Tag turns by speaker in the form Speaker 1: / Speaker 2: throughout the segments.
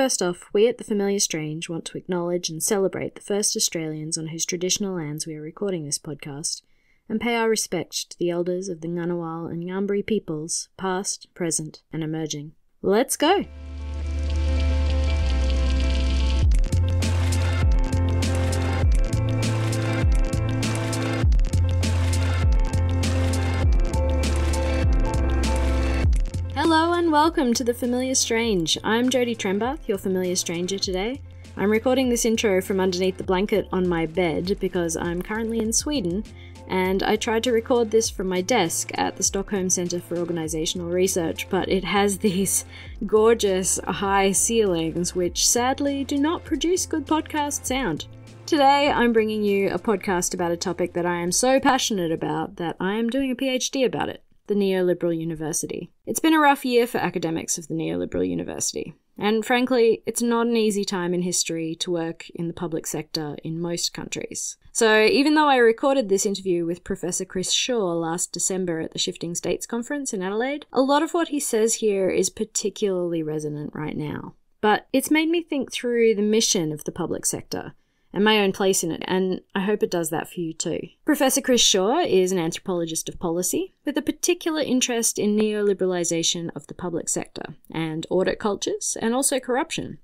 Speaker 1: First off, we at The Familiar Strange want to acknowledge and celebrate the first Australians on whose traditional lands we are recording this podcast, and pay our respect to the elders of the Ngunnawal and Ngambri peoples, past, present, and emerging. Let's go! And welcome to The Familiar Strange. I'm Jodie Trembath, your familiar stranger today. I'm recording this intro from underneath the blanket on my bed because I'm currently in Sweden, and I tried to record this from my desk at the Stockholm Centre for Organisational Research, but it has these gorgeous high ceilings which sadly do not produce good podcast sound. Today, I'm bringing you a podcast about a topic that I am so passionate about that I am doing a PhD about it the neoliberal university. It's been a rough year for academics of the neoliberal university. And frankly, it's not an easy time in history to work in the public sector in most countries. So, even though I recorded this interview with Professor Cris Shore last December at the Shifting States Conference in Adelaide, a lot of what he says here is particularly resonant right now. But it's made me think through the mission of the public sector and my own place in it, and I hope it does that for you too. Professor Cris Shore is an anthropologist of policy with a particular interest in neoliberalisation of the public sector and audit cultures and also corruption.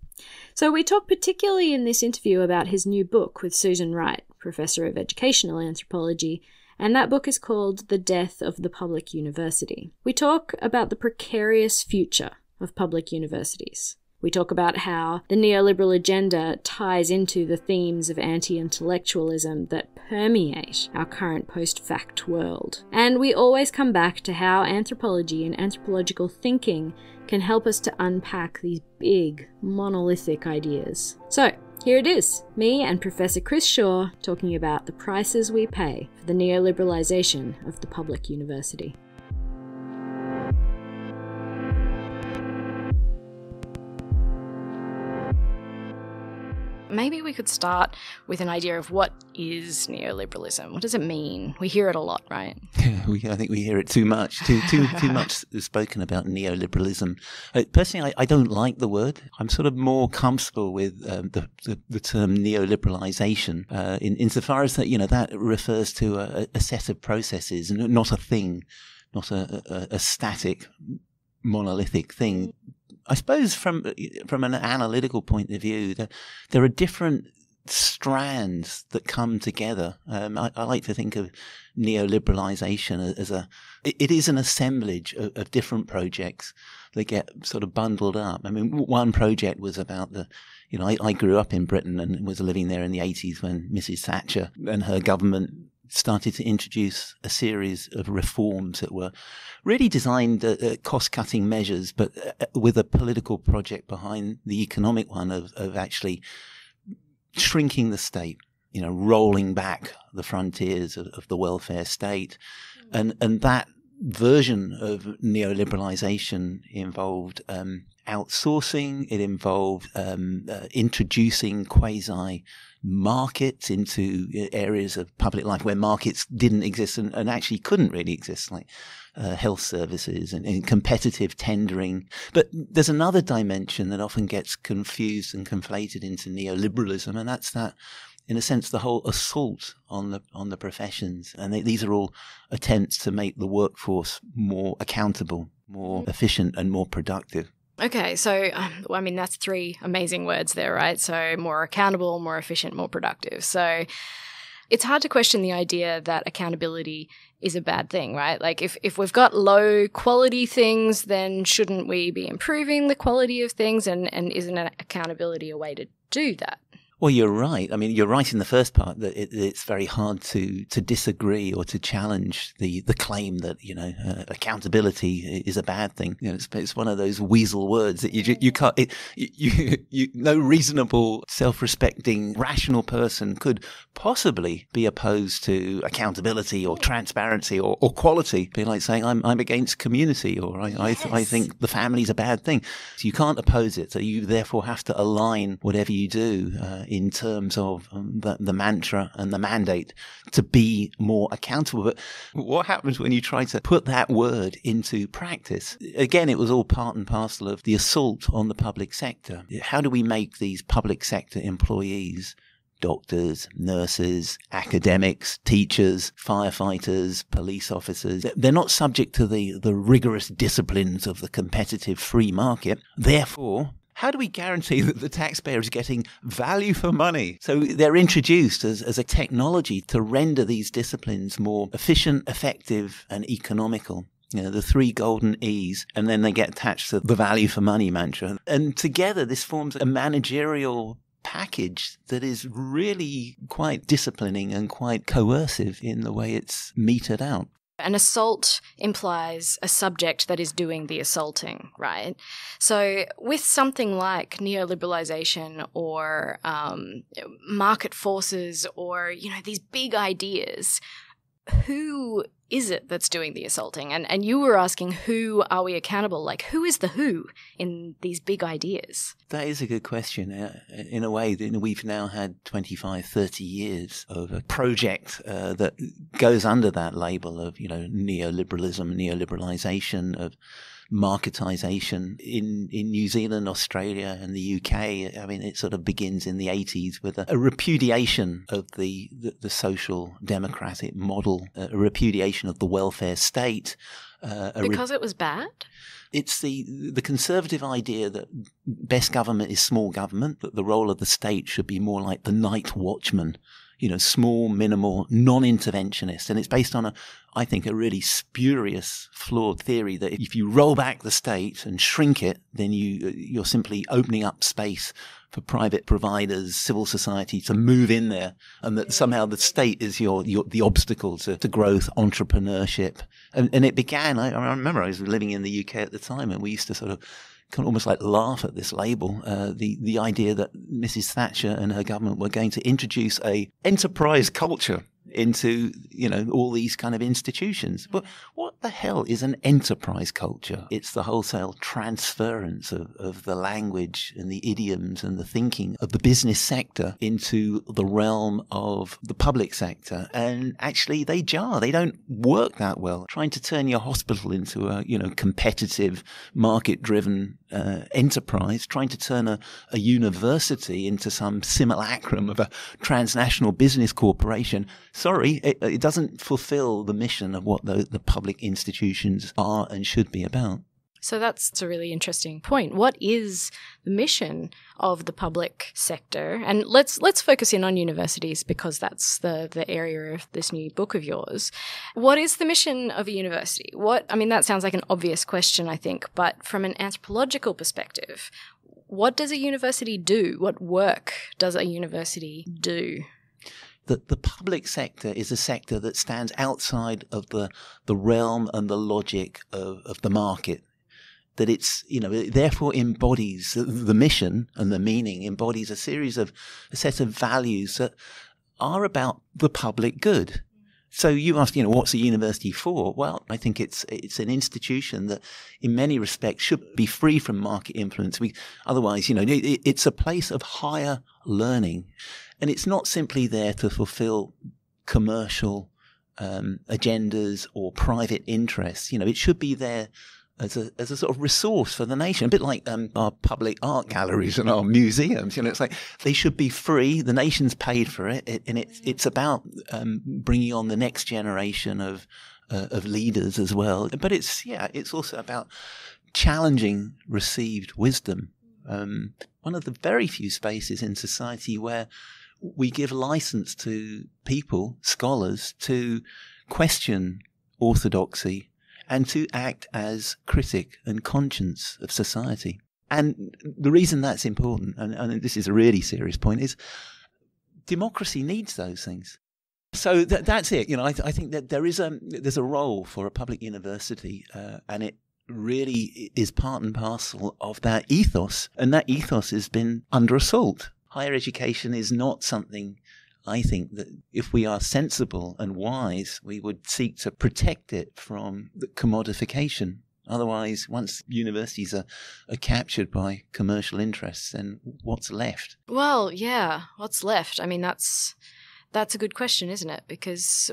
Speaker 1: So, we talk particularly in this interview about his new book with Susan Wright, Professor of Educational Anthropology, and that book is called The Death of the Public University. We talk about the precarious future of public universities. We talk about how the neoliberal agenda ties into the themes of anti intellectualism that permeate our current post fact world. And we always come back to how anthropology and anthropological thinking can help us to unpack these big, monolithic ideas. So, here it is me and Professor Cris Shore talking about the prices we pay for the neoliberalisation of the public university. Maybe we could start with an idea of what is neoliberalism. What does it mean? We hear it a lot, right?
Speaker 2: We, I think we hear it too much. Too too too much spoken about neoliberalism. Uh, personally, I, I, don't like the word. I'm sort of more comfortable with um, the, the, the term neoliberalization, uh, in insofar as that you know that refers to a, a set of processes, not a thing, not a, a, a static monolithic thing. I suppose from from an analytical point of view, there, there are different strands that come together. Um, I, I, like to think of neoliberalization as a it is an assemblage of, of, different projects that get sort of bundled up. I mean, one project was about the you know I, I grew up in Britain and was living there in the 80s when Mrs. Thatcher and her government started to introduce a series of reforms that were really designed uh, uh, cost-cutting measures, but uh, with a political project behind the economic one of, of actually shrinking the state, you know, rolling back the frontiers of, of the welfare state, mm-hmm. and and that version of neoliberalization involved um, outsourcing. It involved um, uh, introducing quasi markets into uh, areas of public life where markets didn't exist and, and actually couldn't really exist, like uh, health services and, and, competitive tendering. But there's another dimension that often gets confused and conflated into neoliberalism, and that's that. In a sense, the whole assault on the on the professions, and they, these are all attempts to make the workforce more accountable, more mm-hmm. efficient, and more productive.
Speaker 1: Okay, so um, I mean that's three amazing words there, right? So more accountable, more efficient, more productive. So it's hard to question the idea that accountability is a bad thing, right? Like if if we've got low quality things, then shouldn't we be improving the quality of things and and isn't accountability a way to do that?
Speaker 2: Well, you're right. I mean, you're right in the first part that it, it's very hard to to disagree or to challenge the the claim that you know uh, accountability is a bad thing. You know, it's, it's one of those weasel words that you you can't. It, you, you no reasonable, self-respecting, rational person could possibly be opposed to accountability or transparency or, or quality. Be like saying I'm I'm against community or I yes. I, I think the family's a bad thing. So you can't oppose it. So you therefore have to align whatever you do. Uh, in terms of um, the, the mantra and the mandate to be more accountable. But what happens when you try to put that word into practice? Again, it was all part and parcel of the assault on the public sector. How do we make these public sector employees doctors, nurses, academics, teachers, firefighters, police officers. They're not subject to the, the rigorous disciplines of the competitive free market. Therefore, how do we guarantee that the taxpayer is getting value for money? So they're introduced as, as a technology to render these disciplines more efficient, effective, and economical. You know, the three golden E's, and then they get attached to the value for money mantra. And together, this forms a managerial package that is really quite disciplining and quite coercive in the way it's meted out.
Speaker 1: An assault implies a subject that is doing the assaulting, right? So, with something like neoliberalization or um, market forces or, you know, these big ideas, who is it that's doing the assaulting? And and you were asking who are we accountable? Like who is the who in these big ideas?
Speaker 2: That is a good question. Uh, in a way, we've now had 25, 30 years of a project uh, that goes under that label of you know neoliberalism, neoliberalization of marketization in, in New Zealand, Australia, and the UK. I mean, it sort of begins in the 80s with a, a repudiation of the, the, the, social democratic model, a repudiation of the welfare state.
Speaker 1: Uh, because re- it was bad?
Speaker 2: It's the the conservative idea that best government is small government, that the role of the state should be more like the night watchman you know, small, minimal, non-interventionist. And it's based on a, I think, a really spurious, flawed theory that if you roll back the state and shrink it, then you, uh, you're simply opening up space for private providers, civil society to move in there, and that somehow the state is your, your the obstacle to, to growth, entrepreneurship. And, and it began, I, I remember I was living in the UK at the time, and we used to sort of of almost like laugh at this label, uh, the the idea that Mrs. Thatcher and her government were going to introduce a enterprise culture into you know all these kind of institutions. But what the hell is an enterprise culture? It's the wholesale transference of, of the language and the idioms and the thinking of the business sector into the realm of the public sector. And actually they jar. They don't work that well. Trying to turn your hospital into a you know competitive market driven uh, enterprise, trying to turn a, a university into some simulacrum of a transnational business corporation sorry, it, uh, it doesn't fulfill the mission of what the, the public institutions are and should be about.
Speaker 1: So that's a really interesting point. What is the mission of the public sector? And let's let's focus in on universities because that's the the area of this new book of yours. What is the mission of a university? What I mean that sounds like an obvious question I think, but from an anthropological perspective, what does a university do? What work does a university do?
Speaker 2: That the public sector is a sector that stands outside of the, the realm and the logic of, of the market. That it's, you know, it therefore embodies the mission and the meaning, embodies a series of, a set of values that are about the public good. So you ask, you know, what's a university for? Well, I think it's it's an institution that, in many respects, should be free from market influence. We, otherwise, you know, it, it's a place of higher learning. And it's not simply there to fulfill commercial um, agendas or private interests. You know, it should be there as a as a sort of resource for the nation, a bit like um, our public art galleries and our museums. You know, it's like they should be free. The nation's paid for it, it and it's it's about um, bringing on the next generation of uh, of leaders as well. But it's yeah, it's also about challenging received wisdom. Um, one of the very few spaces in society where we give license to people, scholars, to question orthodoxy and to act as critic and conscience of society. And the reason that's important, and, and this is a really serious point, is democracy needs those things. So th- that's it. You know, I, th- I, think that there is a there's a role for a public university, uh, and it really is part and parcel of that ethos, and that ethos has been under assault higher education is not something I think that if we are sensible and wise, we would seek to protect it from the commodification Otherwise, once universities are, are captured by commercial interests, then what's left?
Speaker 1: Well, yeah, what's left? I mean, that's that's a good question, isn't it? Because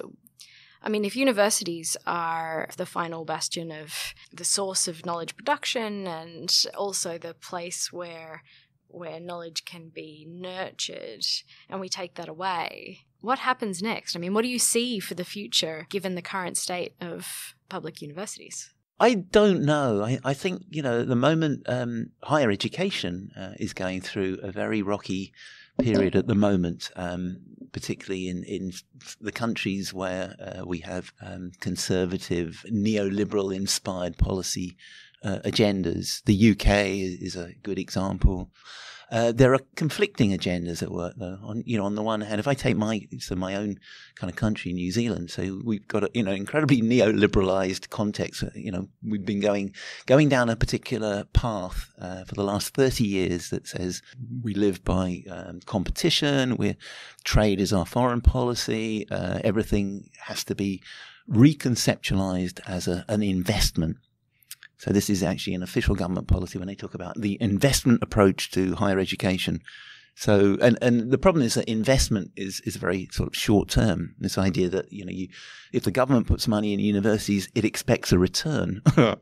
Speaker 1: I mean, if universities are the final bastion of the source of knowledge production and also the place where where knowledge can be nurtured and we take that away, what happens next? I mean, what do you see for the future given the current state of public universities?
Speaker 2: I don't know. I, I think, you know, at the moment, um, higher education uh, is going through a very rocky period at the moment, um, particularly in, in the countries where uh, we have um, conservative, neoliberal inspired policy uh, agendas. The UK is a good example. Uh, there are conflicting agendas at work, though. On you know, on the one hand, if I take my so my own kind of country, New Zealand, so we've got a you know incredibly neoliberalized context. You know, we've been going going down a particular path uh, for the last thirty years that says we live by um, competition. We're trade is our foreign policy. Uh, everything has to be reconceptualized as a, an investment so this is actually an official government policy when they talk about the investment approach to higher education. So, and, and the problem is that investment is, is very sort of short term. This idea that, you know, you, if the government puts money in universities, it expects a return.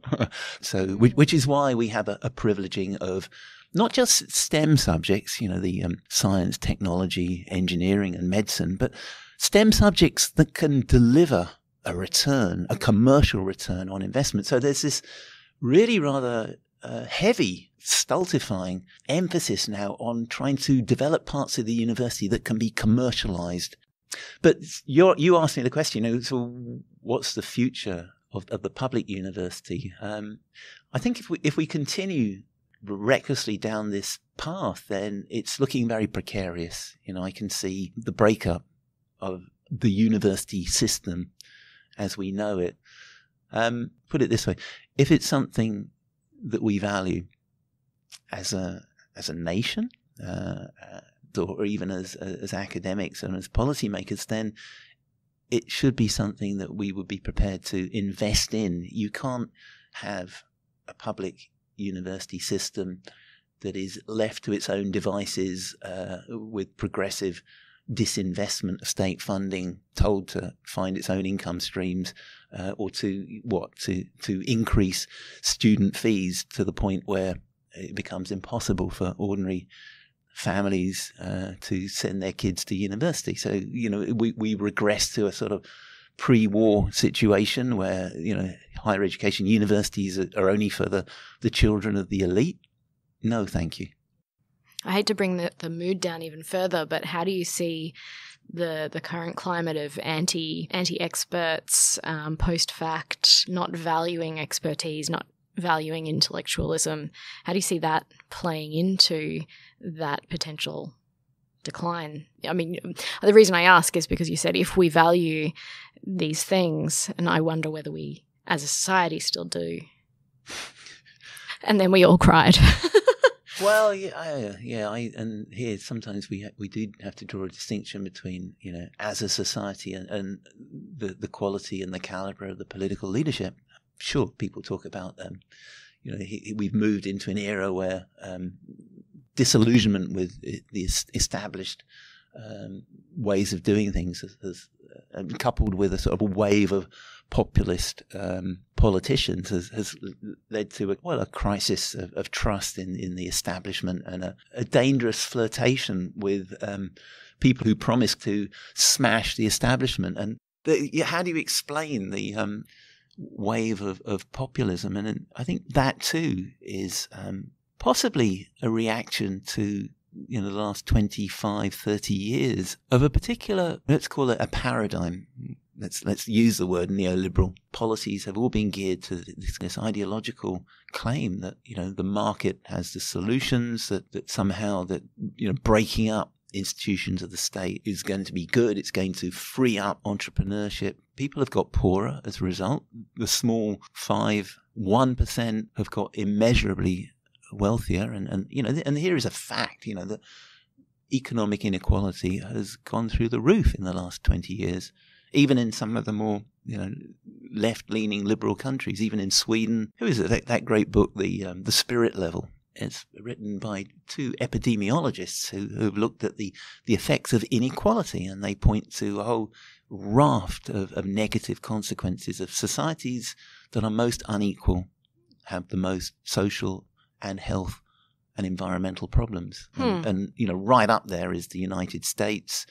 Speaker 2: so, which, which, is why we have a, a, privileging of not just STEM subjects, you know, the um, science, technology, engineering, and medicine, but STEM subjects that can deliver a return, a commercial return on investment. So there's this really rather uh, heavy, stultifying emphasis now on trying to develop parts of the university that can be commercialized. But you you asked me the question, you know, so what's the future of, of the public university? Um, I think if we if we continue recklessly down this path, then it's looking very precarious. You know, I can see the breakup of the university system as we know it. Um, put it this way: if it's something that we value as a as a nation, uh, or even as as academics and as policymakers, then it should be something that we would be prepared to invest in. You can't have a public university system that is left to its own devices uh, with progressive disinvestment of state funding, told to find its own income streams, uh, or to what to to increase student fees to the point where it becomes impossible for ordinary families uh, to send their kids to university. So you know we we regress to a sort of pre-war situation where you know higher education universities are, are only for the the children of the elite. No, thank you.
Speaker 1: I hate to bring the, the mood down even further, but how do you see the the current climate of anti anti experts, um, post fact, not valuing expertise, not valuing intellectualism? How do you see that playing into that potential decline? I mean, the reason I ask is because you said if we value these things, and I wonder whether we, as a society, still do. And then we all cried.
Speaker 2: Well, yeah, I, yeah, I, and here sometimes we ha- we do have to draw a distinction between you know as a society and, and the the quality and the caliber of the political leadership. Sure, people talk about um, you know he, we've moved into an era where um, disillusionment with the established um, ways of doing things has, has uh, coupled with a sort of a wave of populist um, politicians has, has, led to a, well a crisis of, of, trust in, in the establishment and a, a dangerous flirtation with um, people who promise to smash the establishment. And the, how do you explain the um, wave of, of populism? And I think that too is um, possibly a reaction to you know the last 25 30 years of a particular let's call it a paradigm let's let's use the word neoliberal. Policies have all been geared to this, this, ideological claim that you know the market has the solutions that, that somehow that you know breaking up institutions of the state is going to be good. It's going to free up entrepreneurship. People have got poorer as a result. The small 5 1% have got immeasurably wealthier. And and you know and here is a fact you know that economic inequality has gone through the roof in the last 20 years even in some of the more you know left-leaning liberal countries, even in Sweden. Who is it? That, that great book, the um, the Spirit Level. It's written by two epidemiologists who, who've looked at the, the effects of inequality, and they point to a whole raft of, of negative consequences of societies that are most unequal, have the most social and health and environmental problems.
Speaker 1: Hmm.
Speaker 2: And, and, you know, right up there is the United States,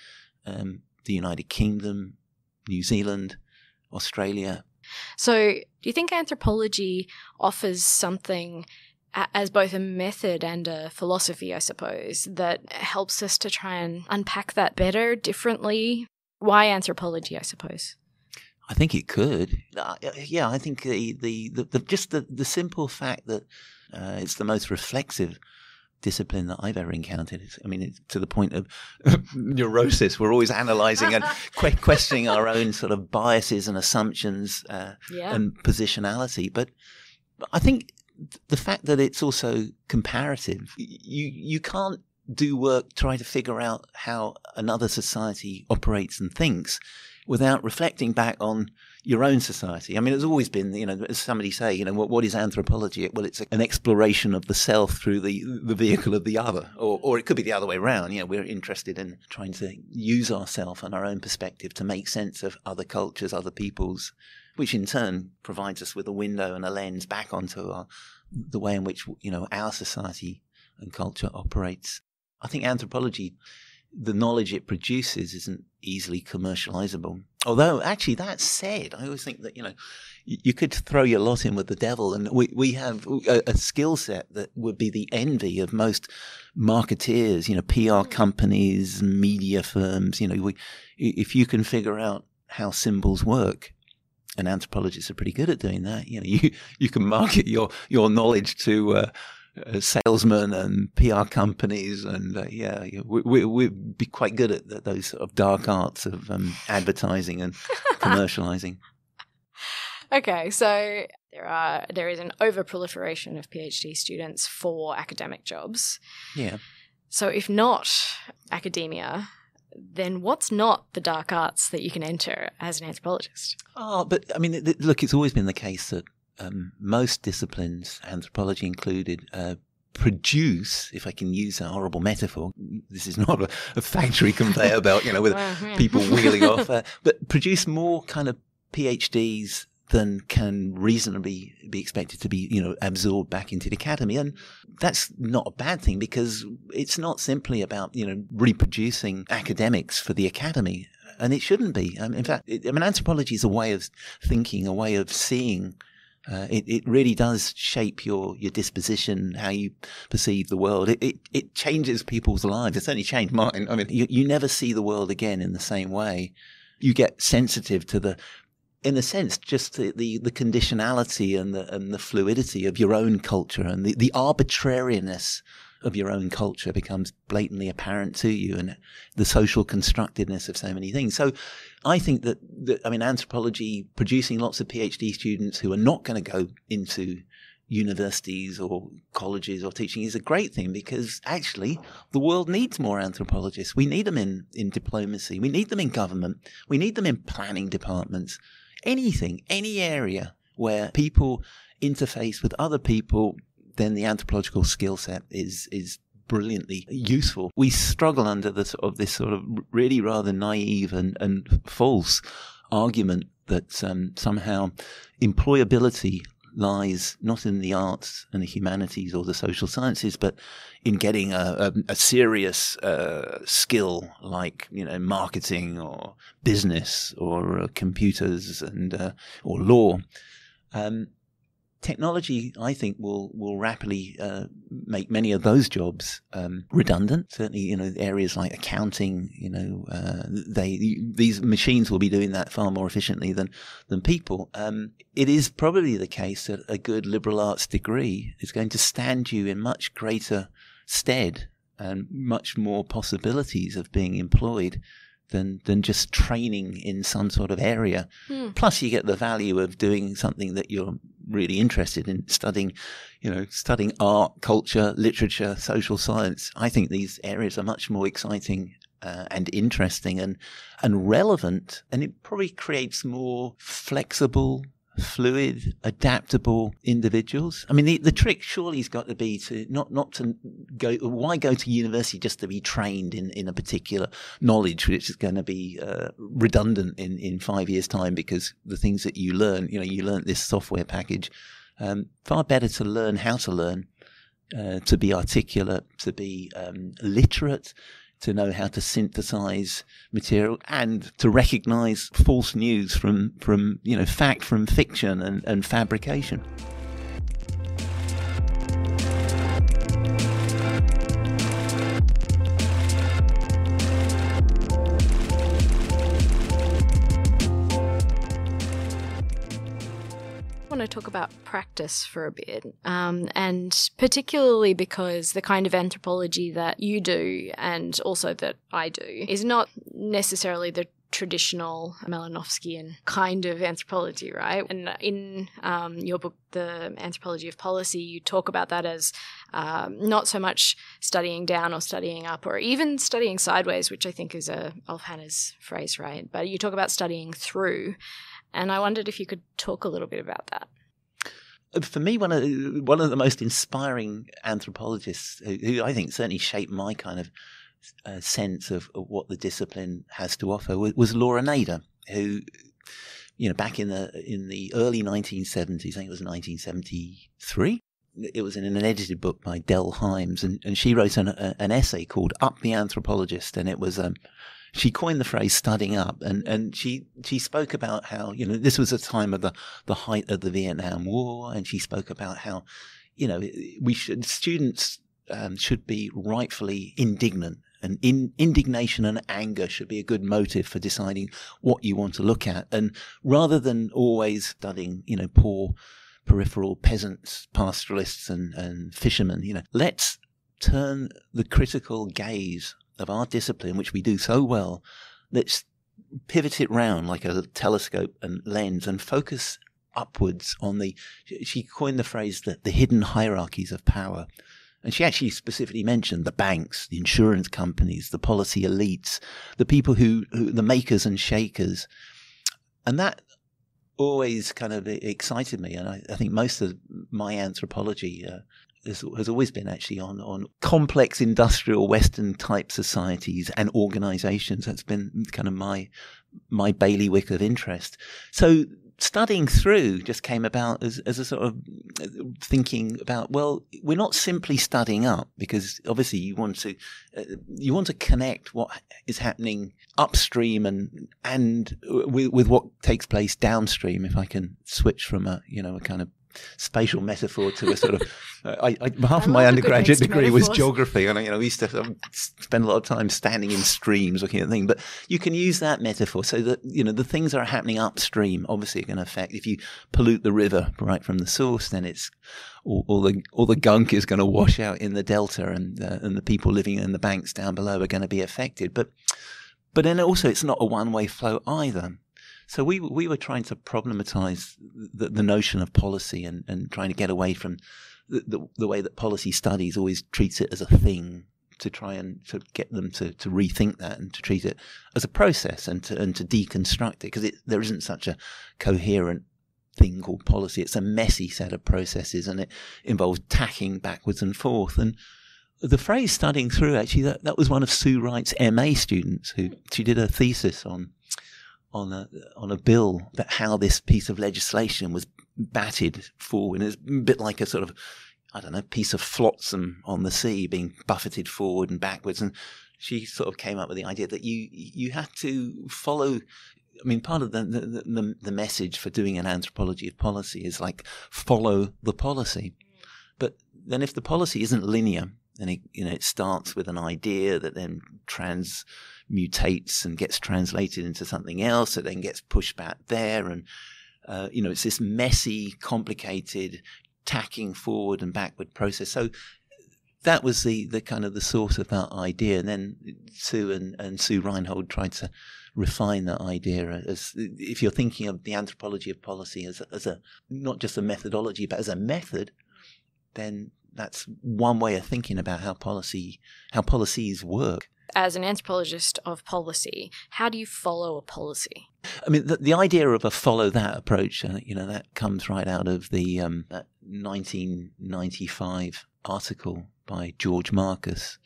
Speaker 2: um, the United Kingdom, New Zealand, Australia.
Speaker 1: So, do you think anthropology offers something as both a method and a philosophy, I suppose, that helps us to try and unpack that better, differently? Why anthropology, I suppose?
Speaker 2: I think it could. Uh, yeah, I think the, the, the, the just the, the simple fact that uh, it's the most reflexive discipline that I've ever encountered. It's, I mean, it's to the point of neurosis. We're always analysing and que- questioning our own sort of biases and assumptions uh,
Speaker 1: Yeah.
Speaker 2: and positionality. But I think the fact that it's also comparative, you you can't do work try to figure out how another society operates and thinks without reflecting back on your own society. I mean, it's always been, you know, as somebody say, you know, what, what is anthropology? Well, it's an exploration of the self through the the vehicle of the other, or or it could be the other way around. You know, we're interested in trying to use ourself and our own perspective to make sense of other cultures, other peoples, which in turn provides us with a window and a lens back onto our, the way in which you know our society and culture operates. I think anthropology, the knowledge it produces, isn't easily commercializable. Although, actually, that said, I always think that you know you, you could throw your lot in with the devil, and we we have a, a skill set that would be the envy of most marketeers, you know, PR companies, media firms. You know, we, if you can figure out how symbols work, and anthropologists are pretty good at doing that. You know, you you can market your your knowledge to uh, uh, salesmen and PR companies, and uh, yeah, we, we we'd be quite good at th- those sort of dark arts of um, advertising and commercializing.
Speaker 1: Okay, so there are there is an over proliferation of PhD students for academic jobs.
Speaker 2: Yeah,
Speaker 1: So if not academia, then what's not the dark arts that you can enter as an anthropologist?
Speaker 2: oh, but I mean, th- look, it's always been the case that um, most disciplines, anthropology included. Uh, Produce, if I can use a horrible metaphor, this is not a, a factory conveyor belt, you know, with
Speaker 1: Well, yeah.
Speaker 2: people wheeling off, uh, but produce more kind of PhDs than can reasonably be expected to be, you know, absorbed back into the academy. And that's not a bad thing because it's not simply about, you know, reproducing academics for the academy. And it shouldn't be. Um, in fact, it, I mean, anthropology is a way of thinking, a way of seeing. Uh, it, it really does shape your, your disposition, how you perceive the world. It, it, it changes people's lives. It's certainly changed mine. I mean, you, you never see the world again in the same way. You get sensitive to the, in a sense, just the, the, the conditionality and the, and the fluidity of your own culture and the, the arbitrariness of your own culture becomes blatantly apparent to you and the social constructedness of so many things. So I think that, that I mean, anthropology producing lots of PhD students who are not going to go into universities or colleges or teaching is a great thing because actually the world needs more anthropologists. We need them in, in diplomacy. We need them in government. We need them in planning departments. Anything, any area where people interface with other people, then the anthropological skill set is, is brilliantly useful. We struggle under the sort of this sort of really rather naive and, and false argument that um, somehow employability lies not in the arts and the humanities or the social sciences, but in getting a, a, a serious uh, skill like you know marketing or business or uh, computers and uh, or law. Um, technology, I think, will will rapidly uh, make many of those jobs um, redundant. Certainly, you know, areas like accounting, you know, uh, they these machines will be doing that far more efficiently than than people. Um, it is probably the case that a good liberal arts degree is going to stand you in much greater stead and much more possibilities of being employed than than just training in some sort of area.
Speaker 1: Hmm.
Speaker 2: Plus, you get the value of doing something that you're really interested in studying, you know, studying art, culture, literature, social science. I think these areas are much more exciting uh, and interesting and and relevant, and it probably creates more flexible, fluid, adaptable individuals. I mean, the, the trick surely has got to be to not not to go. Why go to university just to be trained in, in a particular knowledge, which is going to be uh, redundant in, in five years' time because the things that you learn, you know, you learn this software package. Um, far better to learn how to learn, uh, to be articulate, to be um, literate, to know how to synthesize material and to recognize false news from, from you know, fact from fiction and, and fabrication.
Speaker 1: Talk about practice for a bit, um, and particularly because the kind of anthropology that you do and also that I do is not necessarily the traditional Malinowskian kind of anthropology, right? And in um, your book, The Anthropology of Policy, you talk about that as um, not so much studying down or studying up or even studying sideways, which I think is a Ulf Hannerz phrase, right? But you talk about studying through. And I wondered if you could talk a little bit about that.
Speaker 2: For me, one of one of the most inspiring anthropologists, who, who I think certainly shaped my kind of uh, sense of, of, what the discipline has to offer, was, was, Laura Nader, who, you know, back in the in the early 1970s, I think it was 1973, it was in an edited book by Dell Hymes, and, and she wrote an, a, an essay called "Up the Anthropologist," and it was um, she coined the phrase studying up and, and she, she spoke about how, you know, this was a time of the, the height of the Vietnam War. And she spoke about how, you know, we should, students um, should be rightfully indignant and in, indignation and anger should be a good motive for deciding what you want to look at. And rather than always studying, you know, poor peripheral peasants, pastoralists and, and fishermen, you know, let's turn the critical gaze of our discipline, which we do so well, let's pivot it round like a telescope and lens and focus upwards on the, she coined the phrase that the hidden hierarchies of power. And she actually specifically mentioned the banks, the insurance companies, the policy elites, the people who, who the makers and shakers. And that always kind of excited me. And I, I think most of my anthropology uh, has, has always been actually on, on complex industrial Western type societies and organizations. That's been kind of my, my bailiwick of interest. So studying through just came about as, as a sort of thinking about well we're not simply studying up because obviously you want to uh, you want to connect what is happening upstream and and with, with what takes place downstream if i can switch from a you know a kind of spatial metaphor to a sort of. Uh, I, I, half I of my undergraduate degree metaphors. was geography, and you know we used to um, spend a lot of time standing in streams looking at things. But you can use that metaphor so that you know the things that are happening upstream obviously are going to affect. If you pollute the river right from the source, then it's all, all the all the gunk is going to wash out in the delta, and uh, and the people living in the banks down below are going to be affected. But but then also it's not a one way flow either. So we we were trying to problematize the, the notion of policy and, and trying to get away from the, the, the way that policy studies always treats it as a thing to try and to get them to, to rethink that and to treat it as a process and to and to deconstruct it because there isn't such a coherent thing called policy. It's a messy set of processes and it involves tacking backwards and forth. And the phrase studying through actually that, that was one of Sue Wright's MA students who she did a thesis on on a on a bill that how this piece of legislation was batted forward. And It's a bit like a sort of I don't know piece of flotsam on the sea being buffeted forward and backwards. And she sort of came up with the idea that you you have to follow. I mean, part of the, the the, the message for doing an anthropology of policy is like follow the policy. Mm. But then, if the policy isn't linear, and it you know it starts with an idea that then trans mutates and gets translated into something else. It then gets pushed back there. And, uh, you know, it's this messy, complicated, tacking forward and backward process. So that was the, the kind of the source of that idea. And then Sue and, and Sue Reinhold tried to refine that idea as if you're thinking of the anthropology of policy as as a not just a methodology, but as a method, then that's one way of thinking about how policy how policies work.
Speaker 1: as an anthropologist of policy, how do you follow a policy?
Speaker 2: I mean, the, the idea of a follow that approach, uh, you know, that comes right out of the um, 1995 article by George Marcus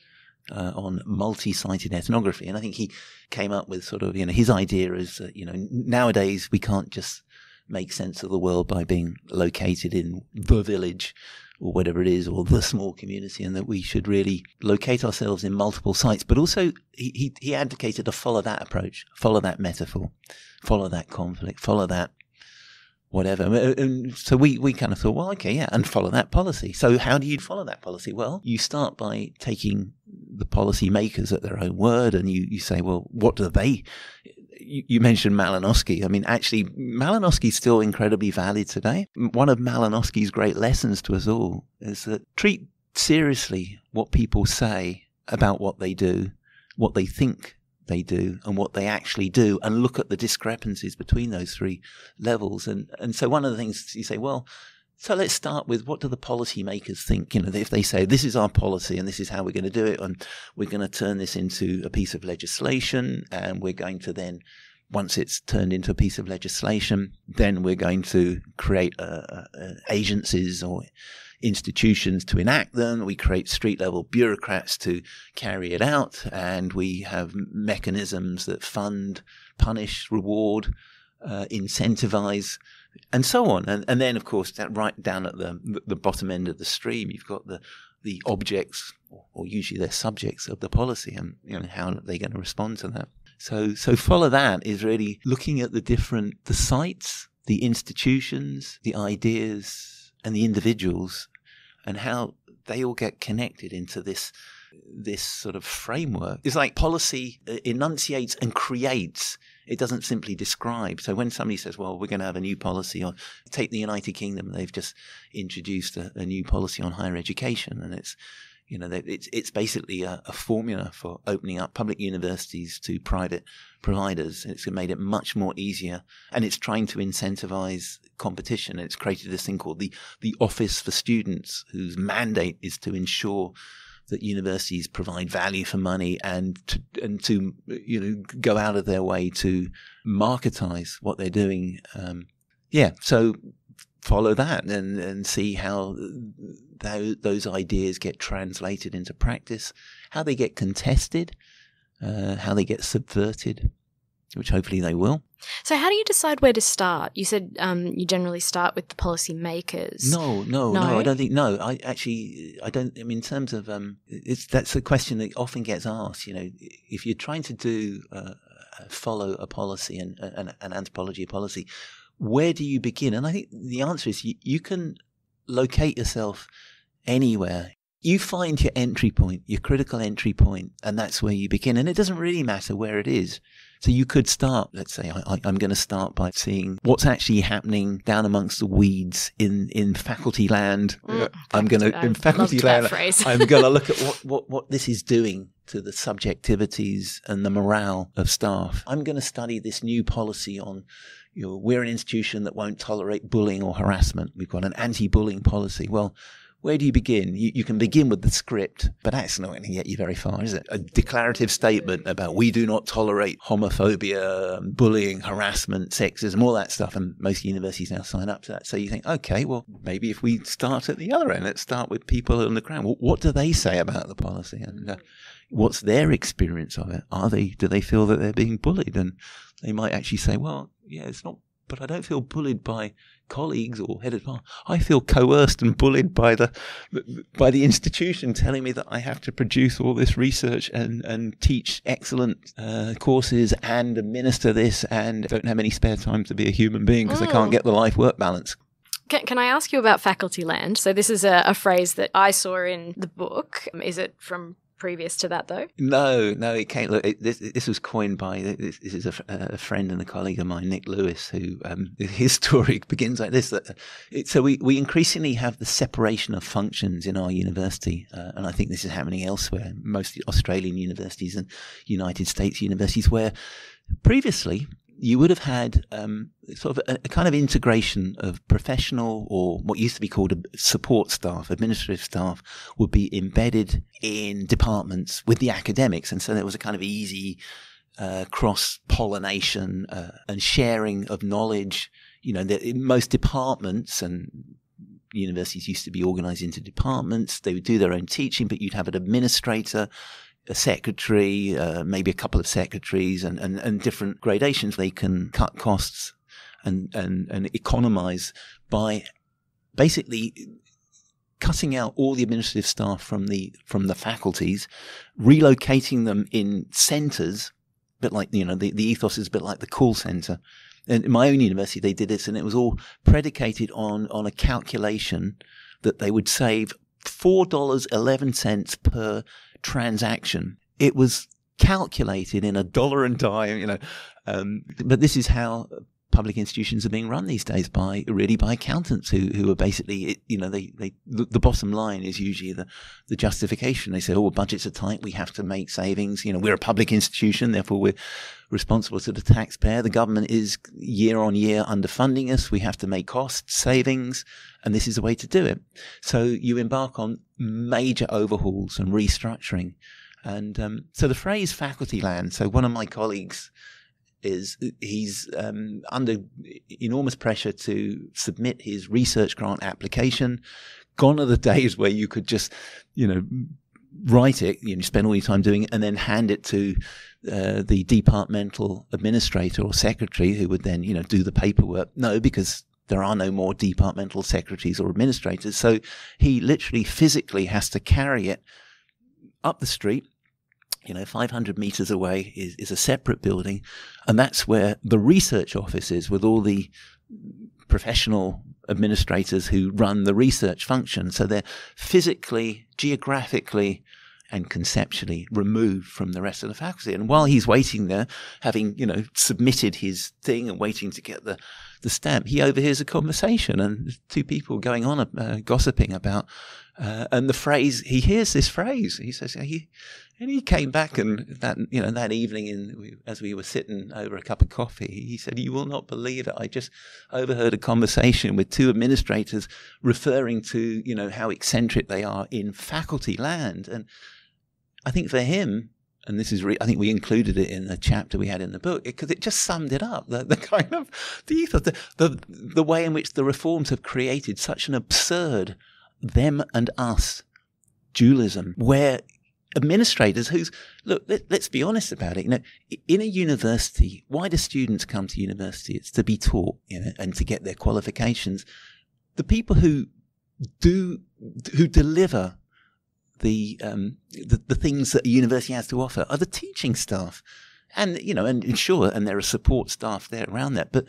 Speaker 2: uh, on multi-sited ethnography, and I think he came up with sort of, you know, his idea is that you know nowadays we can't just make sense of the world by being located in the village or whatever it is, or the small community, and that we should really locate ourselves in multiple sites. But also, he, he, advocated to follow that approach, follow that metaphor, follow that conflict, follow that whatever. And so we, we kind of thought, well, okay, yeah, and follow that policy. So how do you follow that policy? Well, you start by taking the policy makers at their own word and you, you say, well, what do they you, mentioned Malinowski. I mean, actually, Malinowski's still incredibly valid today. One of Malinowski's great lessons to us all is that treat seriously what people say about what they do, what they think they do, and what they actually do, and look at the discrepancies between those three levels. And and so one of the things you say, well, so let's start with what do the policymakers think? You know, if they say this is our policy and this is how we're going to do it, and we're going to turn this into a piece of legislation, and we're going to then, once it's turned into a piece of legislation, then we're going to create uh, uh, agencies or institutions to enact them. We create street level bureaucrats to carry it out, and we have mechanisms that fund, punish, reward, uh, incentivize and so on. And, and then, of course, right down at the the bottom end of the stream, you've got the the objects, or usually they're subjects of the policy, and you know how are they going to respond to that. So, so follow that is really looking at the different the sites, the institutions, the ideas, and the individuals, and how they all get connected into this this sort of framework. It's like policy enunciates and creates it doesn't simply describe. So when somebody says, well, we're going to have a new policy on, take the United Kingdom, they've just introduced a, a new policy on higher education. And it's, you know, it's, it's basically a, a, formula for opening up public universities to private providers. It's made it much more easier and it's trying to incentivize competition. And it's created this thing called the, the Office for Students, whose mandate is to ensure that universities provide value for money and to, and to you know go out of their way to marketize what they're doing. Um, yeah, so follow that and, and see how those, those ideas get translated into practice, how they get contested, uh, how they get subverted which hopefully they will.
Speaker 1: So, how do you decide where to start? You said um, you generally start with the policy makers.
Speaker 2: No, no, no, no, I don't think. No, I actually, I don't. I mean, in terms of, um, it's that's a question that often gets asked. You know, if you're trying to do uh, follow a policy and an, an anthropology policy, where do you begin? And I think the answer is you, you can locate yourself anywhere you find your entry point, your critical entry point, and that's where you begin. And it doesn't really matter where it is. So you could start, let's say, I, am going to start by seeing what's actually happening down amongst the weeds in, in faculty land. Mm, I'm going to, in faculty land, I'm going to look at what, what, what this is doing to the subjectivities and the morale of staff. I'm going to study this new policy on you know, we're an institution that won't tolerate bullying or harassment. We've got an anti-bullying policy. Well, where do you begin? You, you can begin with the script, but that's not going to get you very far, is it? A declarative statement about we do not tolerate homophobia, bullying, harassment, sexism, all that stuff. And most universities now sign up to that. So you think, okay, well, maybe if we start at the other end, let's start with people on the ground. Well, what do they say about the policy? And uh, what's their experience of it? Are they, do they feel that they're being bullied? And they might actually say, well, yeah, it's not but I don't feel bullied by colleagues or head of I feel coerced and bullied by the by the institution telling me that I have to produce all this research and and teach excellent uh, courses and administer this and don't have any spare time to be a human being because mm. I can't mm. get the life work balance.
Speaker 1: Can, can, I ask you about faculty land? So this is a, a, phrase that I saw in the book. Is it from previous to that, though?
Speaker 2: No, no, it came. Look, it, this, this was coined by this, this is a, a, friend and a colleague of mine, Nick Lewis, who um, his story begins like this. That it, so we we increasingly have the separation of functions in our university, uh, and I think this is happening elsewhere, mostly Australian universities and United States universities, where previously you would have had um, sort of a, a, kind of integration of professional or what used to be called a support staff, administrative staff, would be embedded in departments with the academics, and so there was a kind of easy uh, cross pollination uh, and sharing of knowledge. You know, that most departments and universities used to be organized into departments. They would do their own teaching, but you'd have an administrator a secretary, uh, maybe a couple of secretaries, and, and, and different gradations. They can cut costs and, and, and economize by basically cutting out all the administrative staff from the from the faculties, relocating them in centres, a bit like you know the, the ethos is a bit like the call centre. And in my own university, they did this, and it was all predicated on on a calculation that they would save four dollars eleven cents per transaction. It was calculated in a dollar and dime, you know. Um, but this is how public institutions are being run these days by really by accountants who who are basically you know they they the, bottom line is usually the the justification. They say oh well, budgets are tight. We have to make savings. You know we're a public institution therefore we're responsible to the taxpayer. The government is year on year underfunding us. We have to make cost savings and this is the way to do it. So you embark on major overhauls and restructuring. And um, so the phrase faculty land so one of my colleagues is he's um, under enormous pressure to submit his research grant application. Gone are the days where you could just, you know, write it, you know, spend all your time doing it, and then hand it to uh, the departmental administrator or secretary who would then, you know, do the paperwork. No, because there are no more departmental secretaries or administrators. So he literally physically has to carry it up the street you know, 500 meters away is, is a separate building. And that's where the research office is with all the professional administrators who run the research function. So they're physically, geographically, and conceptually removed from the rest of the faculty. And while he's waiting there, having, you know, submitted his thing and waiting to get the, the stamp, he overhears a conversation and two people going on, uh, gossiping about, uh, and the phrase, he hears this phrase. He says, he, and he came back and that, you know, that evening in, as we were sitting over a cup of coffee, he said, you will not believe it. I just overheard a conversation with two administrators referring to, you know, how eccentric they are in faculty land. And I think for him, and this is, re- I think we included it in the chapter we had in the book because it, it, just summed it up. The, the kind of the ethos, the, the, the way in which the reforms have created such an absurd them and us dualism, where administrators who's look let, us be honest about it. You know in a university why do students come to university? It's to be taught you know and to get their qualifications. The people who do who deliver the um, the, the things that a university has to offer are the teaching staff. And you know and sure and there are support staff there around that but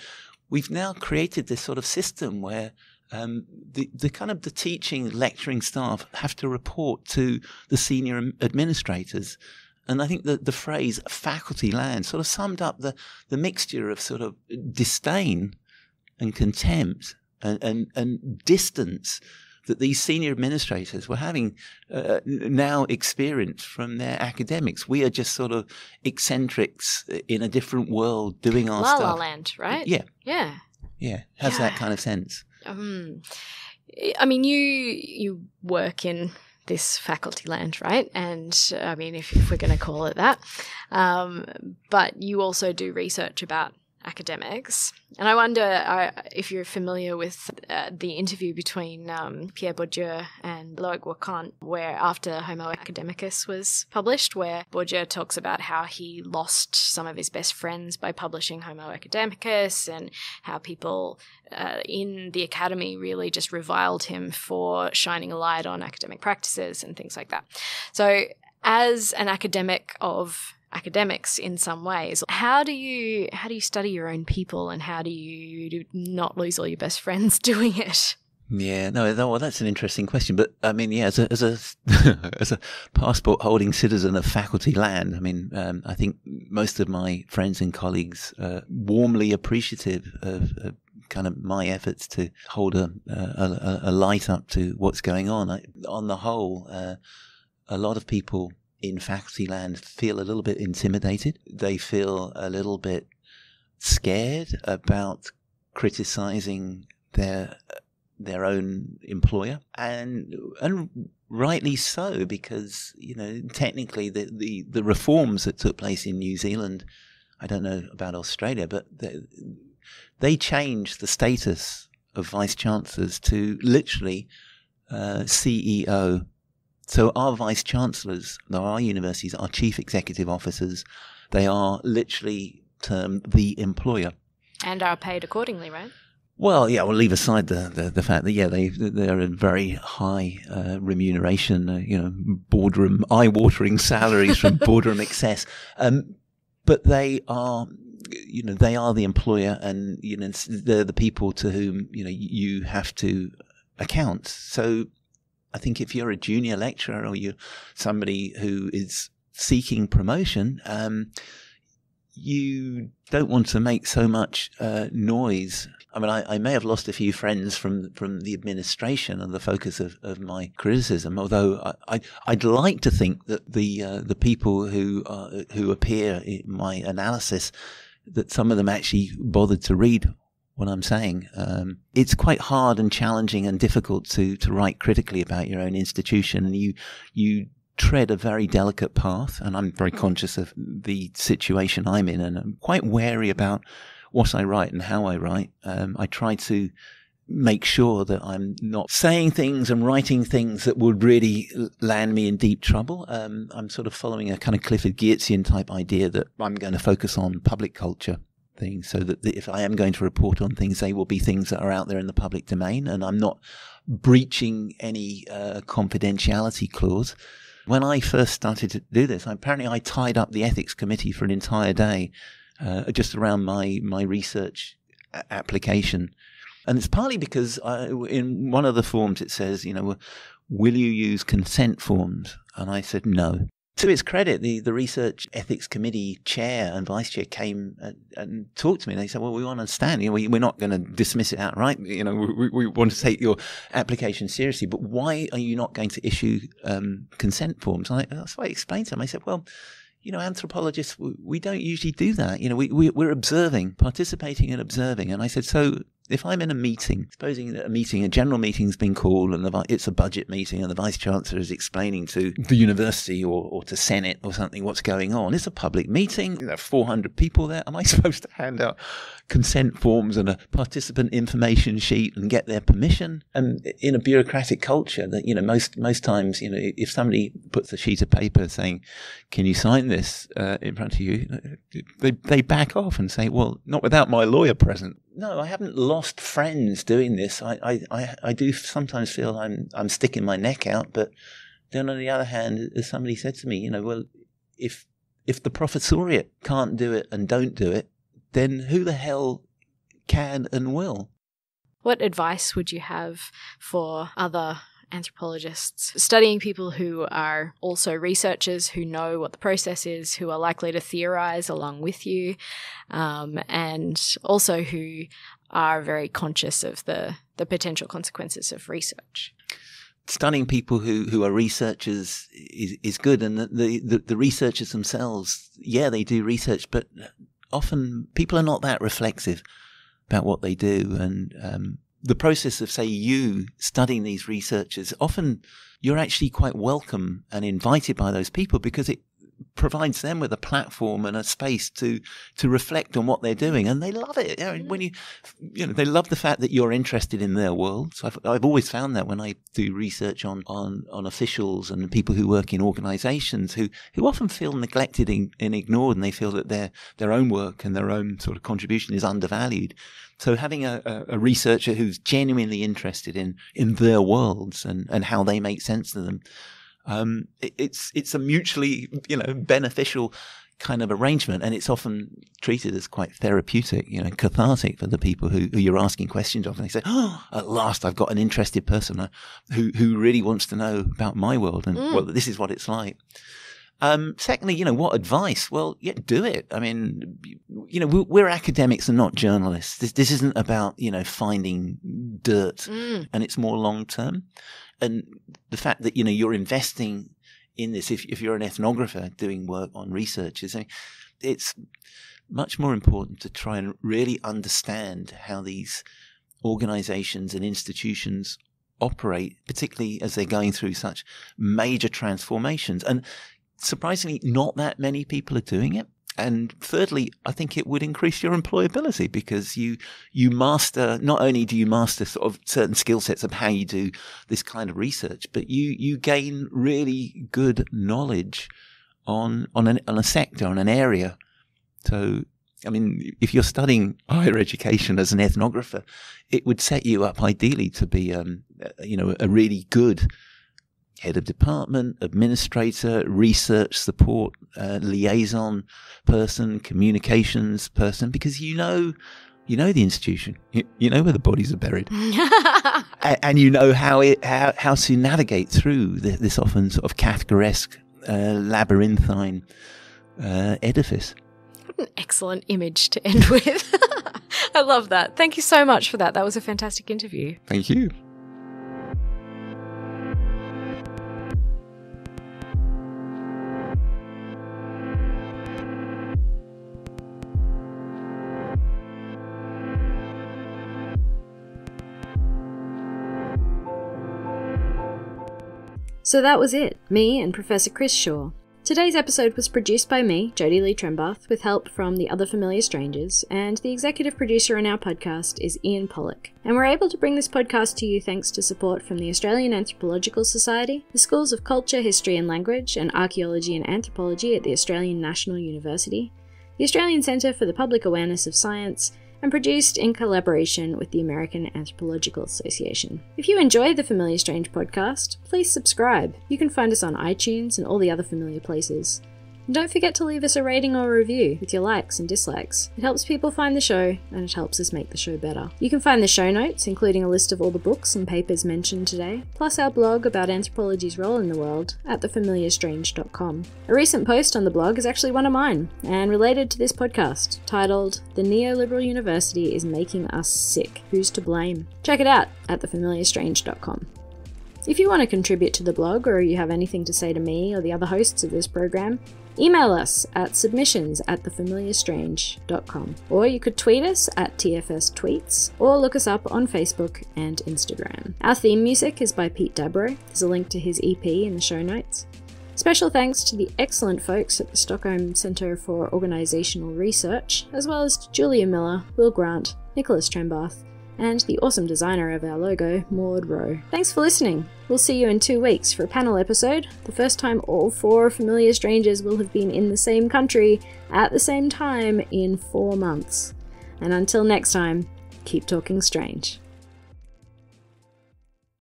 Speaker 2: we've now created this sort of system where um, the, the kind of the teaching, lecturing staff have to report to the senior administrators. And I think that the phrase faculty land sort of summed up the, the mixture of sort of disdain and contempt and, and, and distance that these senior administrators were having uh, now experienced from their academics. We are just sort of eccentrics in a different world doing our
Speaker 1: La
Speaker 2: stuff.
Speaker 1: La Land, right?
Speaker 2: Yeah.
Speaker 1: Yeah.
Speaker 2: Yeah. Has yeah. that kind of sense.
Speaker 1: Um, I mean, you you work in this faculty land, right? And I mean, if, if we're going to call it that, um, but you also do research about academics. And I wonder uh, if you're familiar with uh, the interview between um, Pierre Bourdieu and Loic Wacquant, where after Homo Academicus was published, where Bourdieu talks about how he lost some of his best friends by publishing Homo Academicus and how people uh, in the academy really just reviled him for shining a light on academic practices and things like that. So, as an academic of academics in some ways. How do you how do you study your own people and how do you not lose all your best friends doing it?
Speaker 2: Yeah, no, well, that's an interesting question. But I mean, yeah, as a as a as a passport holding citizen of faculty land, I mean, um, I think most of my friends and colleagues are warmly appreciative of, of kind of my efforts to hold a, a, a light up to what's going on. I, on the whole, uh, a lot of people in faculty land feel a little bit intimidated. They feel a little bit scared about criticizing their their own employer, and and rightly so because you know technically the, the, the reforms that took place in New Zealand, I don't know about Australia, but they, they changed the status of vice chancellors to literally uh, CEO. So our vice chancellors, our universities, our chief executive officers, they are literally termed the employer.
Speaker 1: And are paid accordingly, right?
Speaker 2: Well, yeah, we'll leave aside the, the, the fact that yeah they they're a very high uh, remuneration, uh, you know, boardroom eye-watering salaries from boardroom excess, um, but they are you know they are the employer, and you know they're the people to whom you know you have to account. So, I think if you're a junior lecturer or you're somebody who is seeking promotion, um, you don't want to make so much uh, noise I mean, I, I, may have lost a few friends from from the administration and the focus of, of my criticism. Although I, would like to think that the uh, the people who uh, who appear in my analysis that some of them actually bothered to read what I'm saying. Um, it's quite hard and challenging and difficult to to write critically about your own institution, and you you tread a very delicate path. And I'm very conscious of the situation I'm in, and I'm quite wary about what I write and how I write. Um, I try to make sure that I'm not saying things and writing things that would really land me in deep trouble. Um, I'm sort of following a kind of Clifford Geertzian type idea that I'm going to focus on public culture things so that if I am going to report on things, they will be things that are out there in the public domain and I'm not breaching any uh, confidentiality clause. When I first started to do this, apparently I tied up the ethics committee for an entire day uh, just around my my research application, and it's partly because I, in one of the forms it says, you know, will you use consent forms? And I said no. To its credit, the, the research ethics committee chair and vice chair came and, and talked to me. They said, "Well, we want to understand. You know, we, are not going to dismiss it outright. You know, we, we, want to take your application seriously. But why are you not going to issue um, consent forms?" And I, I explained to them. I said, "Well." you know, anthropologists, we don't usually do that. You know, we, we, we're observing, participating and observing. And I said, so if I'm in a meeting, supposing that a meeting, a general meeting's been called and the, it's a budget meeting and the vice chancellor is explaining to the university or, or to Senate or something what's going on, it's a public meeting. There are 400 people there. Am I supposed to hand out consent forms and a participant information sheet and get their permission? And in a bureaucratic culture that, you know, most, most times, you know, if somebody puts a sheet of paper saying, can you sign this uh, in front of you? They, they back off and say, well, not without my lawyer present no, I haven't lost friends doing this. I, I, I, I, do sometimes feel I'm I'm sticking my neck out, but then on the other hand, as somebody said to me, you know, well, if if the professoriate can't do it and don't do it, then who the hell can and will?
Speaker 1: What advice would you have for other anthropologists, studying people who are also researchers who know what the process is, who are likely to theorize along with you, um, and also who are very conscious of the, the potential consequences of research.
Speaker 2: Studying people who, who are researchers is, is good, and the, the, the researchers themselves, yeah, they do research, but often people are not that reflexive about what they do, and um, the process of, say, you studying these researchers, often you're actually quite welcome and invited by those people because it provides them with a platform and a space to to reflect on what they're doing, and they love it. You know, when you you know they love the fact that you're interested in their world. So I've, I've always found that when I do research on on on officials and people who work in organisations who who often feel neglected and, and ignored, and they feel that their their own work and their own sort of contribution is undervalued. So having a, a, researcher who's genuinely interested in in their worlds and and how they make sense of them um, it, it's it's a mutually you know beneficial kind of arrangement, and it's often treated as quite therapeutic, you know, cathartic for the people who, who you're asking questions of, and they say, "Oh, at last, I've got an interested person uh, who who really wants to know about my world, and mm. well, this is what it's like." Um, secondly, you know, what advice? Well, yeah, do it. I mean, you know, we're, academics and not journalists. This, this isn't about, you know, finding dirt mm. and it's more long term and the fact that you know you're investing in this. If, if you're an ethnographer doing work on researchers, I mean, it's much more important to try and really understand how these organizations and institutions operate, particularly as they're going through such major transformations. And surprisingly, not that many people are doing it. And thirdly, I think it would increase your employability because you you master not only do you master sort of certain skill sets of how you do this kind of research, but you you gain really good knowledge on on, an, on a sector on an area. So I mean, if you're studying higher education as an ethnographer, it would set you up ideally to be, um, you know, a really good head of department, administrator, research support, uh, liaison person, communications person, because you know, you know the institution, you, you know where the bodies are buried, and, and, you know how it how how to navigate through the, this often sort of Kafkaesque, uh, labyrinthine uh, edifice.
Speaker 1: What an excellent image to end with. I love that. Thank you so much for that. That was a fantastic interview.
Speaker 2: Thank you.
Speaker 1: So that was it, me and Professor Cris Shore. Today's episode was produced by me, Jodie Lee Trembath, with help from the other familiar strangers, and the executive producer on our podcast is Ian Pollock. And we're able to bring this podcast to you thanks to support from the Australian Anthropological Society, the Schools of Culture, History and Language, and Archaeology and Anthropology at the Australian National University, the Australian Centre for the Public Awareness of Science, and produced in collaboration with the American Anthropological Association. If you enjoy the Familiar Strange podcast, please subscribe. You can find us on iTunes and all the other familiar places. Don't forget to leave us a rating or a review with your likes and dislikes. It helps people find the show and it helps us make the show better. You can find the show notes, including a list of all the books and papers mentioned today, plus our blog about anthropology's role in the world at thefamiliarstrange.com. A recent post on the blog is actually one of mine and related to this podcast, titled The Neoliberal University is Making Us Sick. Who's to blame? Check it out at thefamiliarstrange.com. If you want to contribute to the blog or you have anything to say to me or the other hosts of this program, email us at submissions at thefamiliarstrange.com. Or you could tweet us at TFS Tweets or look us up on Facebook and Instagram. Our theme music is by Pete Dabro. There's a link to his EP in the show notes. Special thanks to the excellent folks at the Stockholm Centre for Organisational Research, as well as to Julia Miller, Will Grant, Nicholas Trembath, and the awesome designer of our logo, Maud Rowe. Thanks for listening. We'll see you in two weeks for a panel episode, the first time all four familiar strangers will have been in the same country at the same time in four months. And until next time, keep talking strange.